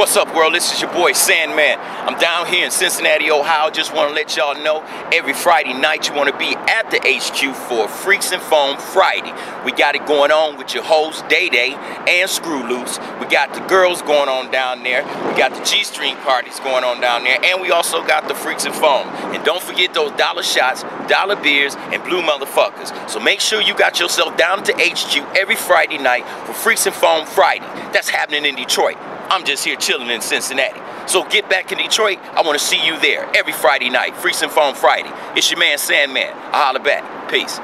What's up, world? This is your boy SanMan. I'm down here in Cincinnati, Ohio. Just want to let y'all know every Friday night you want to be at the HQ for Freaks and Foam Friday. We got it going on with your host Day Day and Screw Loose. We got the girls going on down there. We got the G String parties going on down there, and we also got the Freaks and Foam. And don't forget those dollar shots, dollar beers, and blue motherfuckers. So make sure you got yourself down to HQ every Friday night for Freaks and Foam Friday. That's happening in Detroit. I'm just here chilling in Cincinnati. So get back in Detroit. I want to see you there every Friday night. Freaks and Foam Friday. It's your man SanMan. I holla back. Peace.